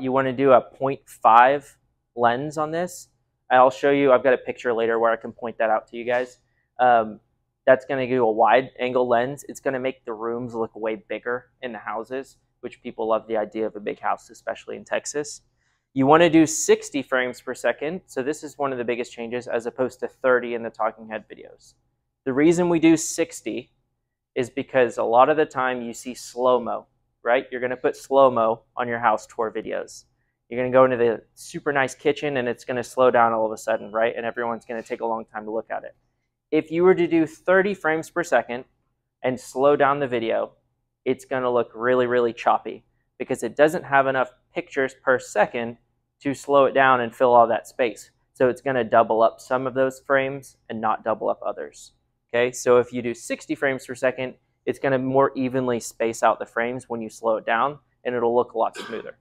you want to do a 0.5 lens on this. I'll show you, I've got a picture later where I can point that out to you guys. Um, that's going to do a wide angle lens. It's going to make the rooms look way bigger in the houses, which people love the idea of a big house, especially in Texas. You want to do 60 frames per second. So this is one of the biggest changes as opposed to 30 in the talking head videos. The reason we do 60 is because a lot of the time you see slow-mo, right? You're going to put slow-mo on your house tour videos. You're going to go into the super nice kitchen and it's going to slow down all of a sudden, right? And everyone's going to take a long time to look at it. If you were to do 30 frames per second and slow down the video, it's going to look really, really choppy because it doesn't have enough pictures per second to slow it down and fill all that space. So it's going to double up some of those frames and not double up others. Okay, so if you do 60 frames per second, it's going to more evenly space out the frames when you slow it down and it'll look a lot smoother.